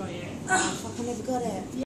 everybody I never got it.